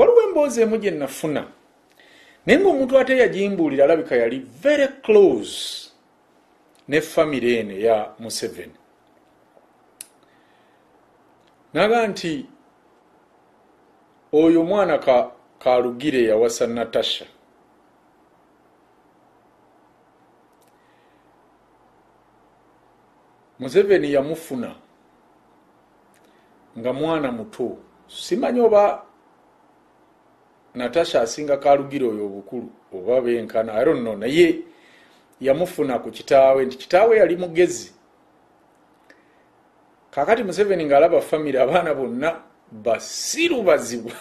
waliwo emboozi emu gye nafuna naye ngaomuntu ate yagimbuulira alabika yali very close ne famire eno eya museveni. Naga nti oyo omwana kalugire yawasa natasha. Museveni yamufuna nga mwana muto. Simanyi oba natasha asinga kalugire oyo obukulu oba benkana i don't know naye yamufuna ku kitaawe nti kitaawe yali mugezi. Kakati museveni ngaalaba famire abaana bonna basiru bazibwa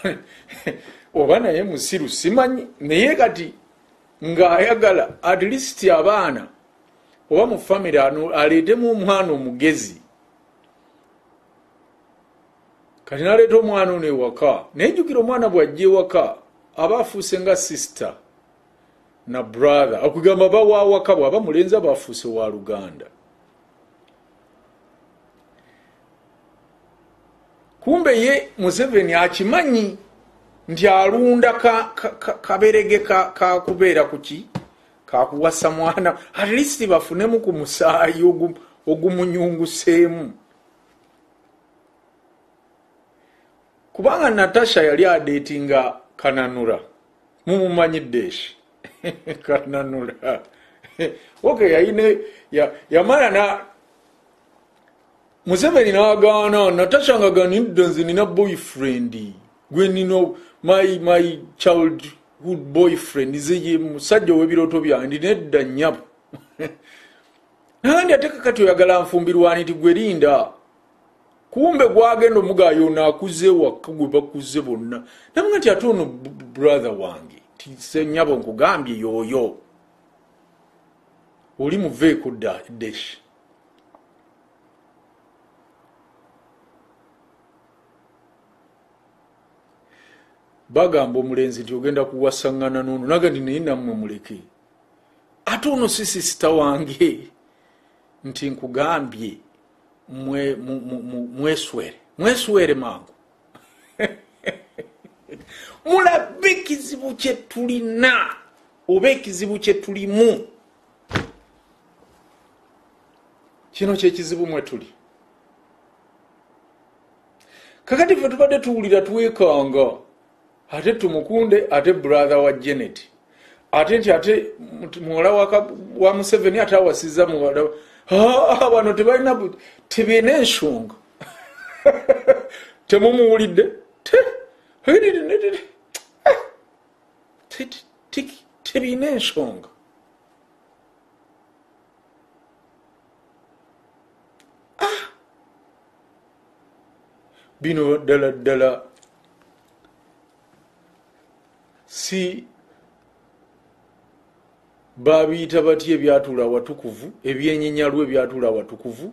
oba naye musiru simanyi. Naye kati ngaayagala at least abaana oba mu famire aleetemu omwana omugezi kati naleeta omwana ono ewaka nayejjukira omwana bwajja ewaka aba afuuse nga sisita na brother. Okugamba bawawaka bwaba mulenzi aba afuuse wa luganda. Kumbe ye museveni akimanyi nti alunda kaberege kakubeera kuki kakuwasa mwana. At least bafunemu ku musaayi ogumunyunguseemu kubanga natasha yali adeetinga kananura. Mumumanyidde eki kananura. Ok yaine yamala na museveni nagaana natasha nga ganidda nze nina boyfriend. Gwe nino my, my childhood boyfriend zeye musajja ow'ebirooto byange nedda nnyabo. Nandi ate kakati oyagala nfumbirwani ti gwe linda kumbe gwagenda omugayona akuze waka gwe bakuze bonna. Namuga nti ate ono brother wange tisenyabo nkugambye yooyo oli muveeko desh bagamba omulenzi nti ogenda kuwasaŋŋana noono naga ndi naye nammwe muleke. Ate ono si sisita wange nti nkugambye mweswere. Mweswere mangu mulabe ekizibu kyetulina oba ekizibu kyetulimu kino kyekizibu mwetuli kakati fe tubadde tuwulira tuwekanga ate tumukunde ate brother wa janet. Ate nti ate muwala wa museveni ate awasiza muwala bano tebalina tebeena ensonga temumuwulidde tebiina ensonga bino ddala ddala si babiyita batya ebyatuula awatukuvu ebyenyenyalwa ebyatuula awatukuvu